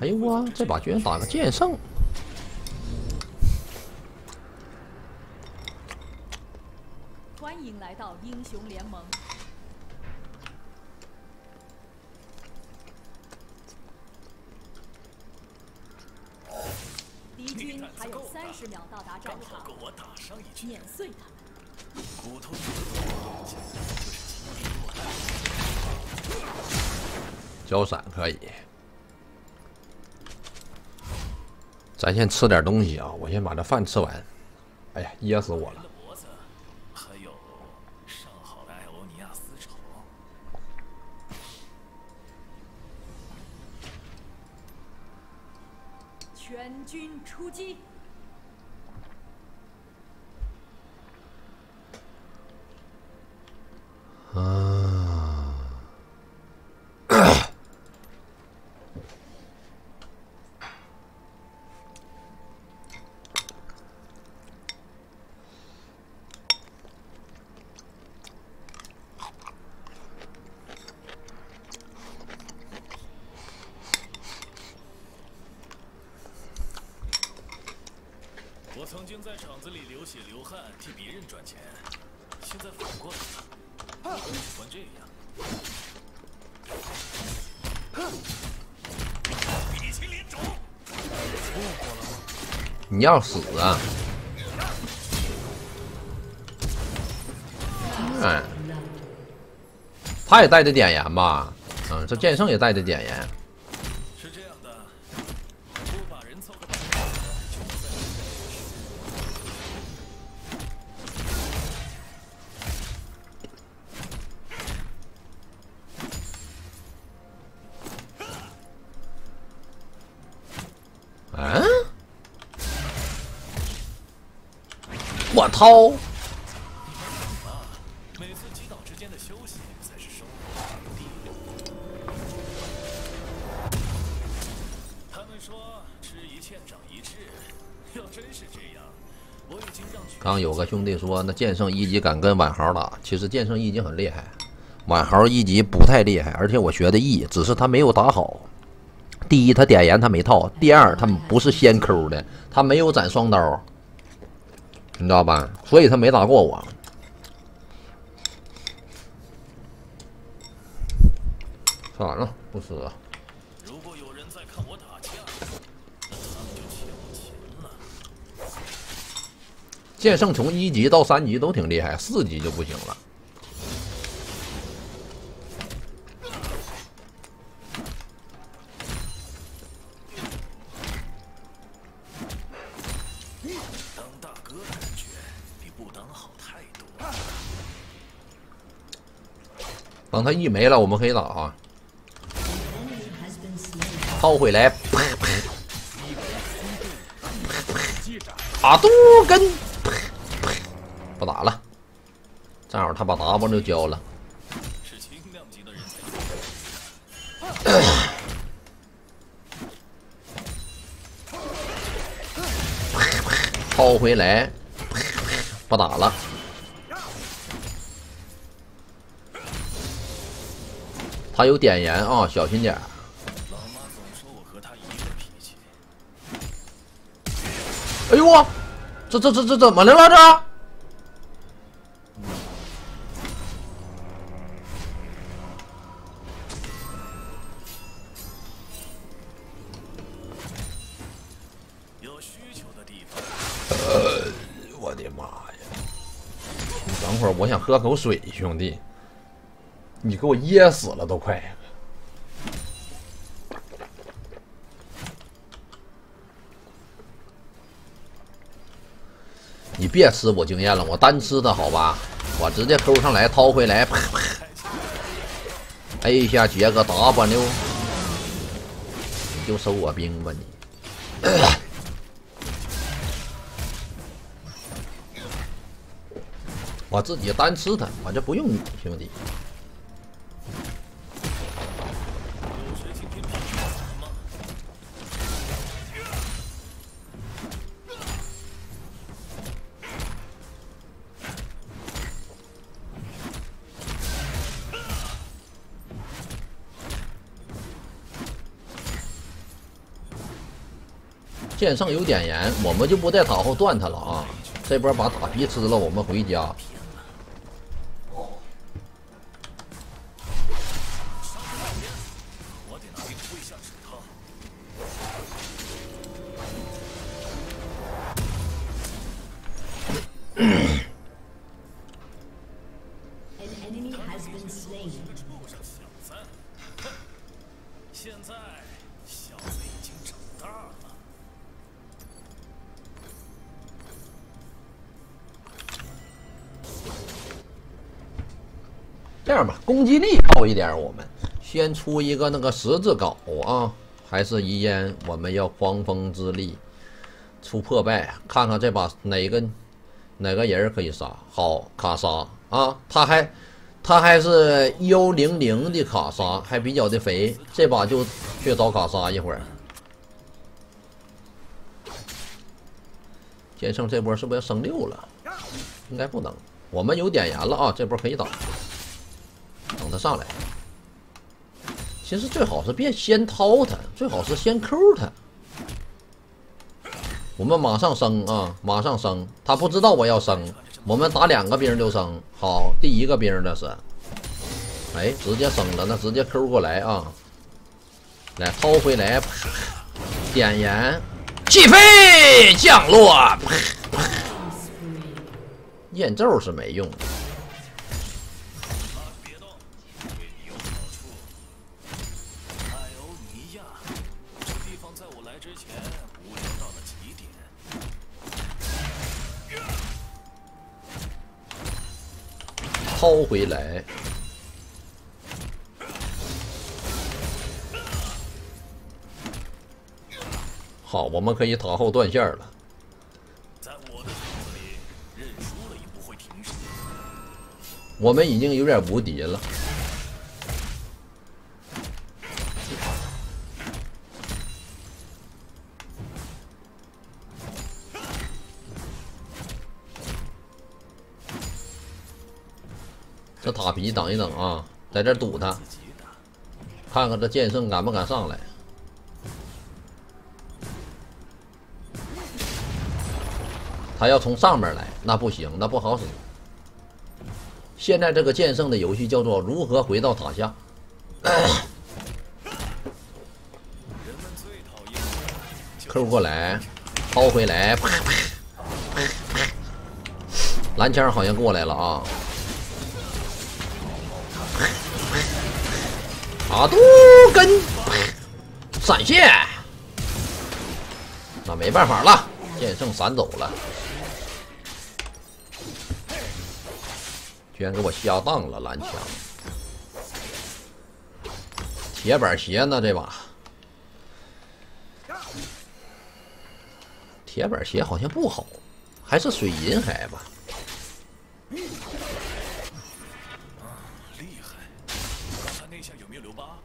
哎呦哇，这把居然打个剑圣！欢迎来到英雄联盟。敌军还有三十秒到达战场，碾碎他们。骨头交闪可以。咱先吃点东西啊！我先把这饭吃完。哎呀，噎死我了！全军出击！我曾经在厂子里流血流汗替别人赚钱，现在反过来了，我喜欢这样。你要死啊！哎，他也带着点烟吧？嗯，这剑圣也带着点烟。刀。他们说：“吃一堑，长一智。”要真是这样，我已经让。刚有个兄弟说，那剑圣一级敢跟晚豪打，其实剑圣一级很厉害，晚豪一级不太厉害，而且我学的 E，只是他没有打好。第一，他点烟他没套；第二，他不是先抠的，他没有斩双刀。你知道吧？所以他没打过我。吃完了，不吃了。如果有人在看我打架，那他们就欠我钱了。剑圣从一级到三级都挺厉害，四级就不行了。他一没了，我们可以打啊！掏回来，啪啪！打杜根，不打了。正好他把 W 交了。掏回来，不打了。他有点烟啊，小心点儿。老妈总说我和他一个脾气哎呦我，这这这这怎么的了这？有需求的地方。呃，我的妈呀！你等会儿，我想喝口水，兄弟。你给我噎死了都快！你别吃我经验了，我单吃的好吧？我直接勾上来掏回来，啪啪！A 一下接个 W，你就收我兵吧你！我自己单吃他，我这不用你兄弟。剑圣有点盐，我们就不在塔后断他了啊！这波把塔皮吃了，我们回家。吧，攻击力高一点，我们先出一个那个十字镐啊，还是一样，我们要狂风之力出破败，看看这把哪个哪个人可以杀。好，卡莎啊，他还他还是幺零零的卡莎，还比较的肥，这把就去找卡莎一会儿。剑圣这波是不是要升六了？应该不能，我们有点盐了啊，这波可以打。他上来，其实最好是别先掏他，最好是先抠他。我们马上升啊，马上升，他不知道我要升，我们打两个兵就升。好，第一个兵这是，哎，直接升了，那直接抠过来啊，来掏回来，点燃，起飞，降落，念咒是没用的。掏回来。好，我们可以塔后断线了。在我的场子里，认输了也不会停手。我们已经有点无敌了。这塔皮等一等啊，在这堵他，看看这剑圣敢不敢上来。他要从上面来，那不行，那不好使。现在这个剑圣的游戏叫做如何回到塔下。扣过来，掏回来，啪啪啪啪。蓝枪好像过来了啊！阿杜跟闪现，那没办法了，剑圣闪走了，居然给我下当了蓝枪，铁板鞋呢这把。铁板鞋好像不好，还是水银海吧。厉害。看那下有没有留疤？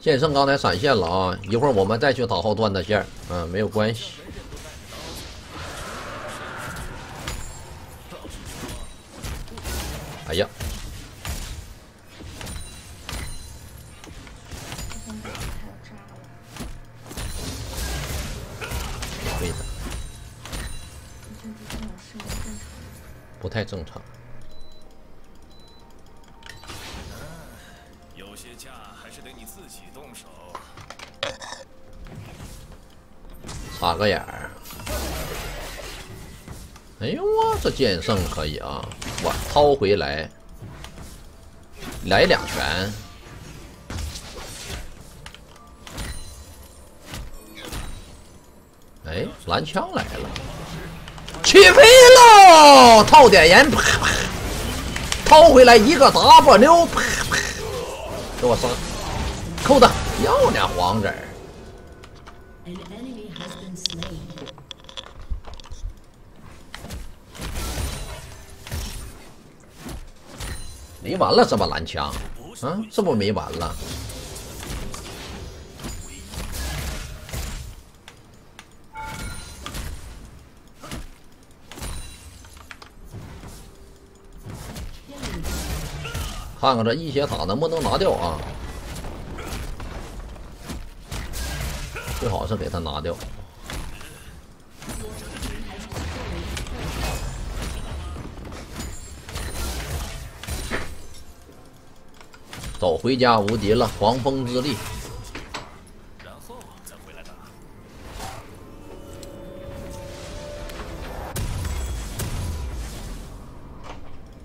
剑圣刚才闪现了啊，一会儿我们再去打后断的线，嗯，没有关系。哎呀，对的，不太正常。插个眼儿。哎呦哇，这剑圣可以啊！我，掏回来，来两拳。哎，蓝枪来了，起飞喽！套点烟，啪啪，掏回来一个 W，啪啪，给我杀，扣的漂亮，黄子儿。没完了，这把蓝枪，啊，这不没完了。看看这一血塔能不能拿掉啊？最好是给他拿掉。走回家无敌了，狂风之力。然后再回来打。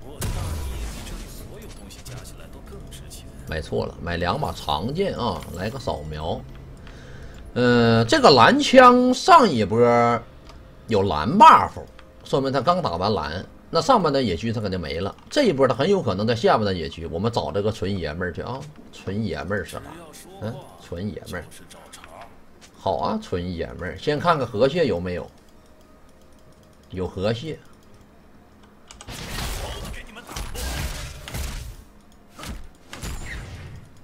我的大衣比这里所有东西加起来都更值钱。买错了，买两把长剑啊！来个扫描。嗯、这个蓝枪上一波有蓝 buff，说明他刚打完蓝。那上面的野区他肯定没了，这一波他很有可能在下面的野区。我们找这个纯爷们儿去啊，纯爷们儿是吧？嗯，纯爷们儿。好啊，纯爷们儿。先看看河蟹有没有，有河蟹。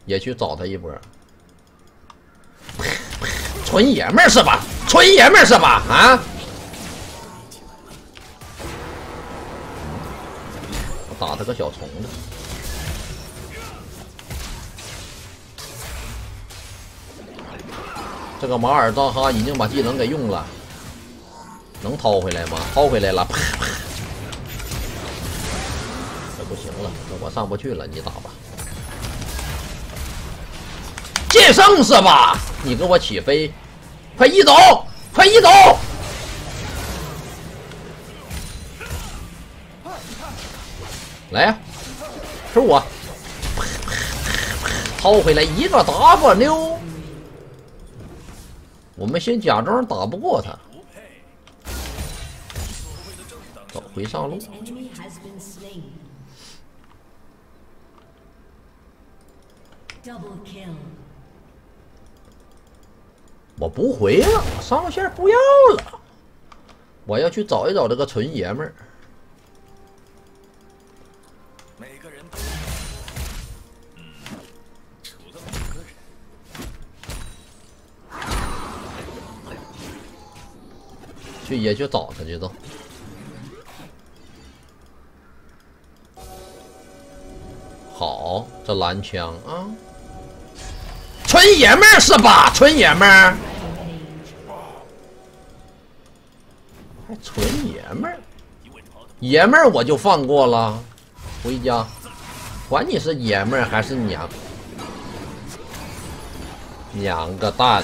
也去找他一波。纯爷们儿是吧？纯爷们儿是吧？啊！打他个小虫子。这个马尔扎哈已经把技能给用了，能掏回来吗？掏回来了，啪啪！这不行了，这我上不去了，你打吧。剑圣是吧？你给我起飞，快移走，快移走！来呀，是我，掏回来一个 W。我们先假装打不过他，走回上路。我不回了，上线不要了，我要去找一找这个纯爷们儿。去也去找他去都。好，这蓝枪啊，纯爷们儿是吧？纯爷们儿，还纯爷们儿，爷们儿我就放过了，回家，管你是爷们儿还是娘，娘个蛋！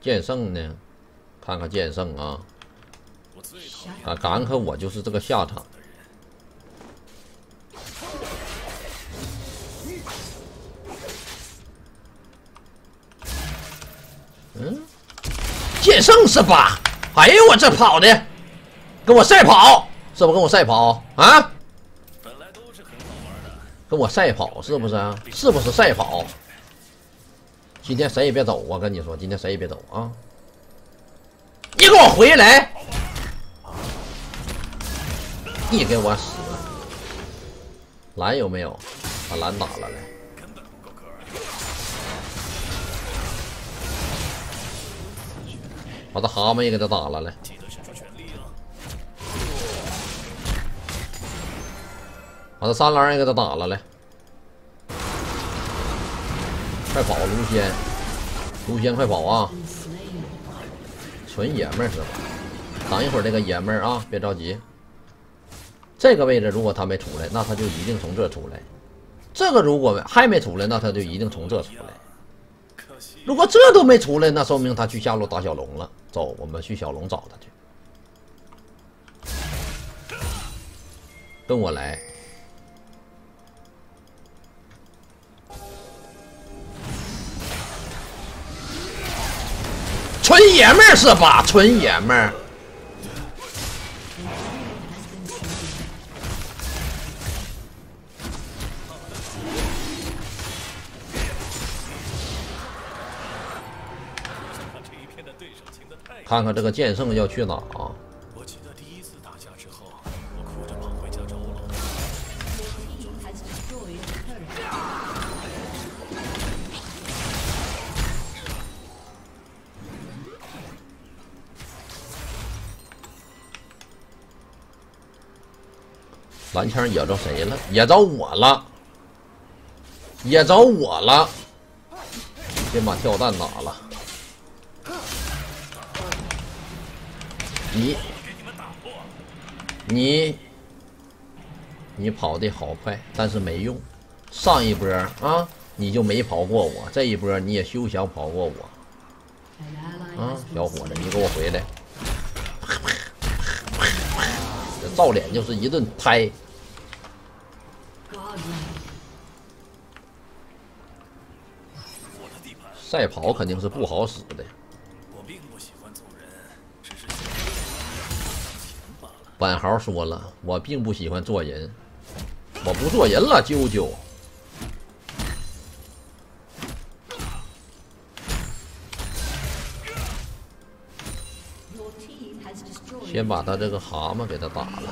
剑圣呢？看看剑圣啊！啊，敢可我就是这个下场。嗯，剑圣是吧？哎呦，我这跑的，跟我赛跑，是不跟我赛跑啊？本来都是很好玩的，跟我赛跑是不是？是不是赛跑？今天谁也别走，我跟你说，今天谁也别走啊！你给我回来！你给我死！蓝有没有？把蓝打了来。把他蛤蟆也给他打了来。把他三郎也给他打了来。快跑，卢仙！卢仙，快跑啊！纯爷们儿是吧？等一会儿这个爷们儿啊，别着急。这个位置如果他没出来，那他就一定从这出来；这个如果还没出来，那他就一定从这出来。如果这都没出来，那说明他去下路打小龙了。走，我们去小龙找他去。跟我来。纯爷们儿是吧？纯爷们儿。看看这个剑圣要去哪啊？蓝枪野着谁了？野着我了，野着我了。先把跳弹打了。你，你，你跑的好快，但是没用。上一波啊，你就没跑过我，这一波你也休想跑过我。啊，小伙子，你给我回来！爆脸就是一顿拍。赛跑肯定是不好使的。板豪说了，我并不喜欢做人，我不做人了，啾啾。先把他这个蛤蟆给他打了。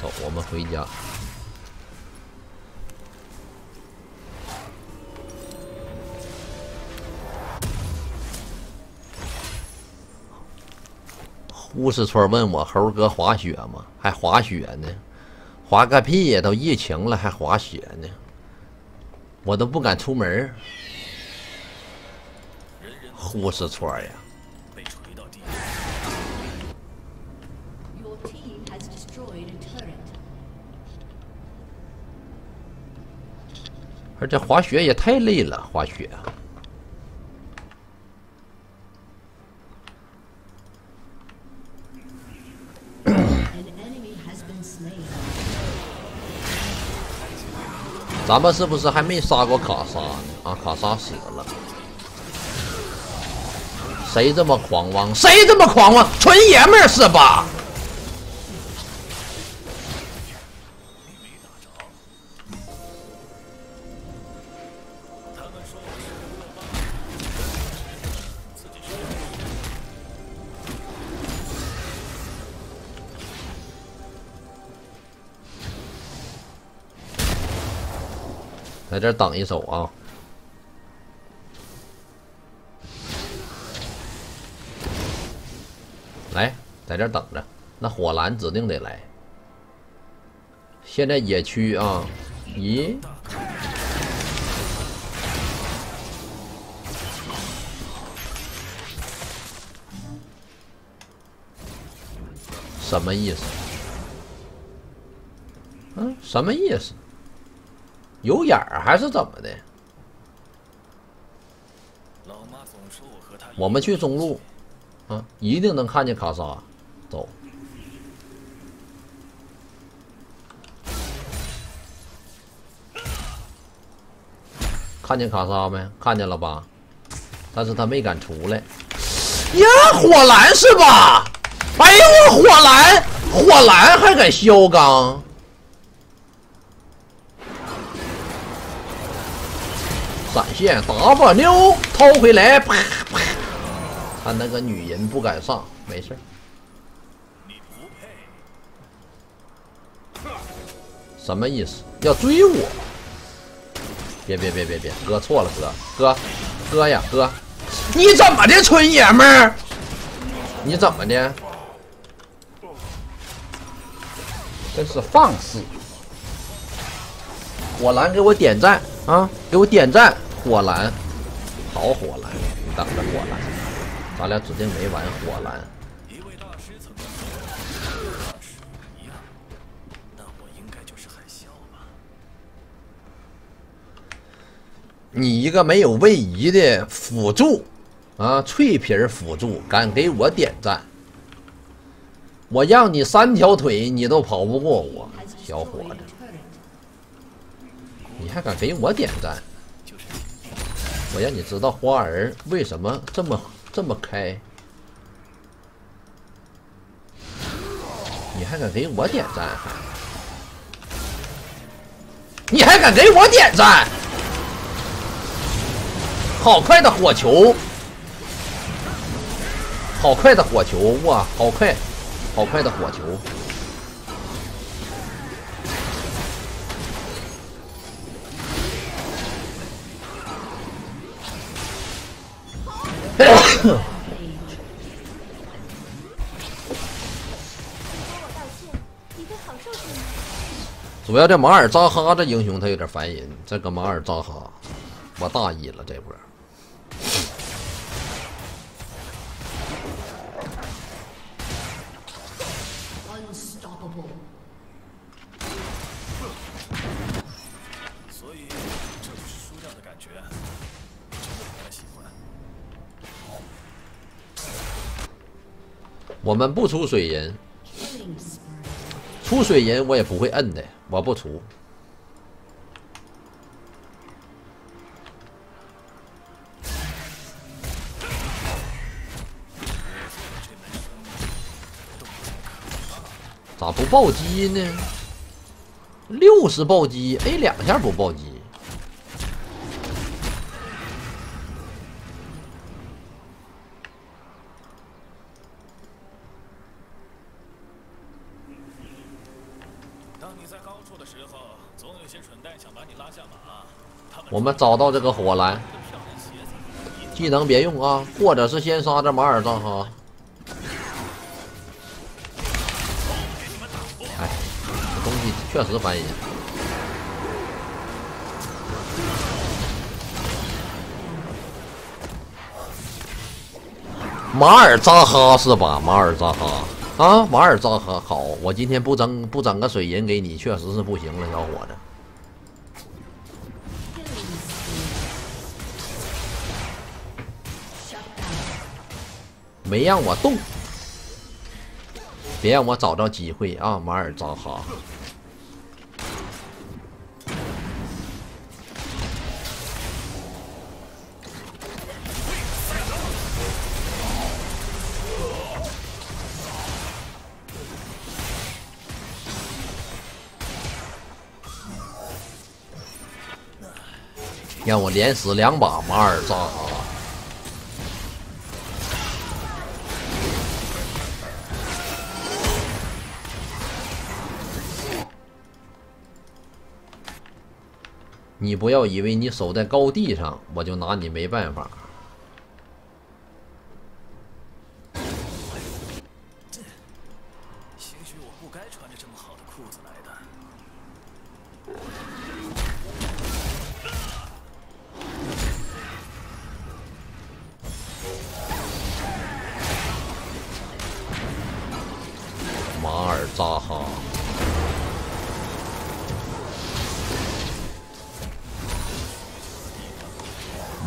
走，我们回家。护士村问我猴哥滑雪吗？还滑雪呢？滑个屁呀！都疫情了还滑雪呢？我都不敢出门护士村呀！而且滑雪也太累了，滑雪。咱们是不是还没杀过卡莎呢？啊，卡莎死了。谁这么狂妄？谁这么狂妄？纯爷们是吧？在这等一手啊！来，在这等着。那火蓝指定得来。现在野区啊，咦？什么意思？嗯，什么意思？有眼儿还是怎么的？我们去中路，啊，一定能看见卡莎。走，看见卡莎没？看见了吧？但是他没敢出来。呀，火蓝是吧？哎呦，我火蓝，火蓝还敢削钢？闪现 W 掏回来，啪啪！他那个女人不敢上，没事什么意思？要追我？别别别别别！哥错了，哥哥哥呀哥！你怎么的，纯爷们儿？你怎么的？真是放肆！火蓝给我点赞啊！给我点赞！火蓝，好火蓝，等着火蓝，咱俩指定没完。火蓝，你一个没有位移的辅助啊，脆皮辅助，敢给我点赞？我让你三条腿，你都跑不过我，小伙子，你还敢给我点赞？我让你知道花儿为什么这么这么开，你还敢给我点赞？你还敢给我点赞？好快的火球，好快的火球哇！好快，好快的火球。主要这马尔扎哈这英雄他有点烦人这个马尔扎哈我大意了这波我们不出水银，出水银我也不会摁的，我不出。咋不暴击呢？六十暴击，A 两下不暴击。我们找到这个火蓝，技能别用啊，或者是先杀这马尔扎哈。哎，这东西确实烦人。马尔扎哈是吧？马尔扎哈啊，马尔扎哈好，我今天不整不整个水银给你，确实是不行了，小伙子。没让我动，别让我找着机会啊！马尔扎哈，让我连死两把马尔扎哈。你不要以为你守在高地上，我就拿你没办法。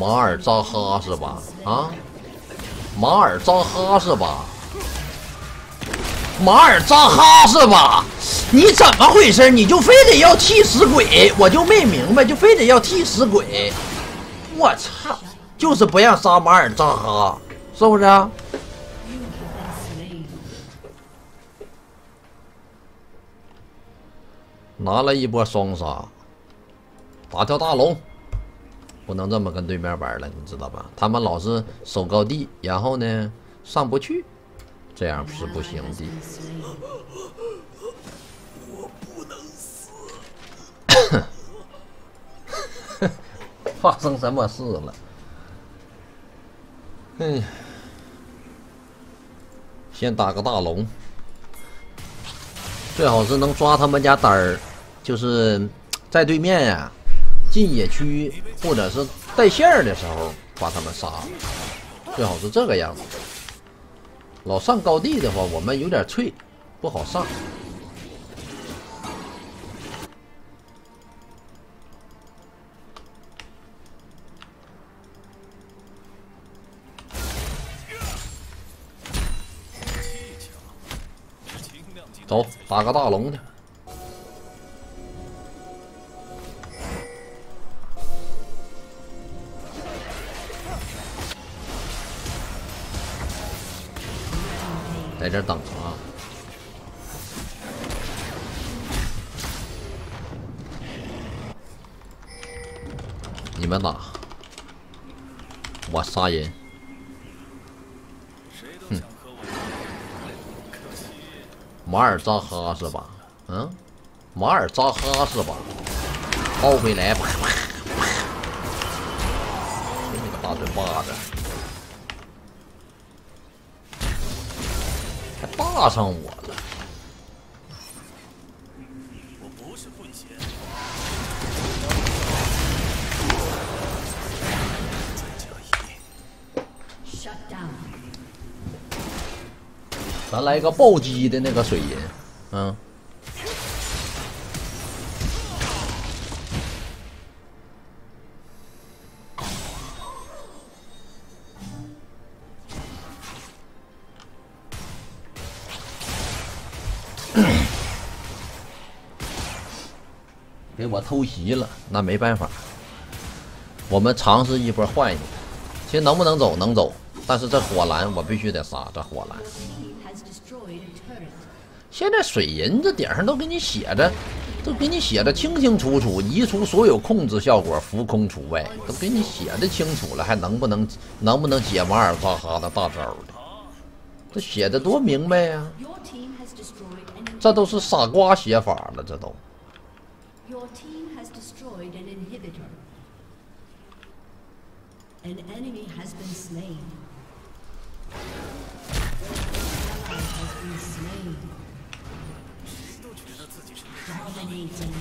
马尔扎哈是吧？啊，马尔扎哈是吧？马尔扎哈是吧？你怎么回事？你就非得要替死鬼？我就没明白，就非得要替死鬼？我操！就是不让杀马尔扎哈，是不是啊？拿了一波双杀，打条大龙，不能这么跟对面玩了，你知道吧？他们老是守高地，然后呢上不去，这样是不行的。发生什么事了？哎呀，先打个大龙，最好是能抓他们家单儿，就是在对面呀、进野区或者是带线儿的时候把他们杀，最好是这个样子。老上高地的话，我们有点脆，不好上。走，打个大龙去。在这儿等啊！你们打，我杀人。谁都想和我一样，可惜马尔扎哈是吧？嗯，马尔扎哈是吧？薅回来，啪啪啪，给你个大嘴巴子，怕上我了。我不是混血 shutdown 咱来一个暴击的那个水银嗯。给我偷袭了，那没办法，我们尝试一波换一个。其实能不能走能走，但是这火蓝我必须得杀。这火蓝，现在水银这顶上都给你写着，都给你写的清清楚楚，移除所有控制效果，浮空除外，都给你写的清楚了，还能不能能不能解马尔扎哈的大招的？这写的多明白呀！这都是傻瓜写法了，这都。Your team has destroyed an inhibitor. An enemy has been slain. An ally has been slain. Dominating.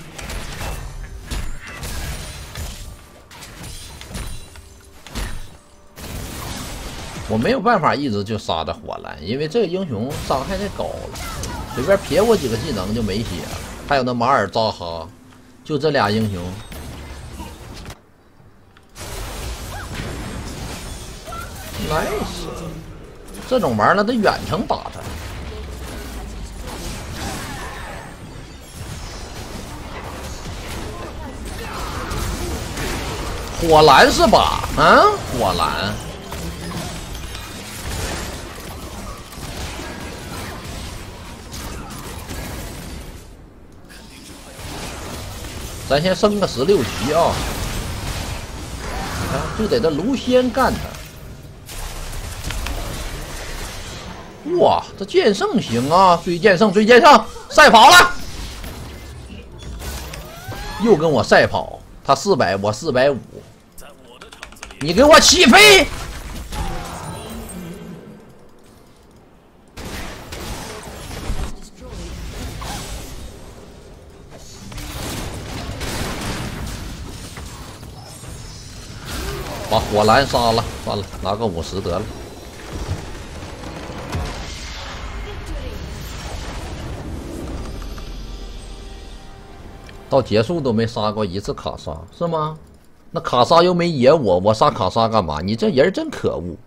我没有办法一直就杀这火蓝，因为这个英雄伤害太高了，随便撇我几个技能就没血了。还有那马尔扎哈。 就这俩英雄，nice，这种玩意儿得远程打他。火蓝是吧？嗯，火蓝。咱先升个十六级啊！你看，就得这卢仙干他。哇，这剑圣行啊！追剑圣，追剑圣，赛跑了，又跟我赛跑。他四百，我四百五，你给我起飞！我蓝杀了，算了，拿个五十得了。到结束都没杀过一次卡莎，是吗？那卡莎又没野我，我杀卡莎干嘛？你这人真可恶。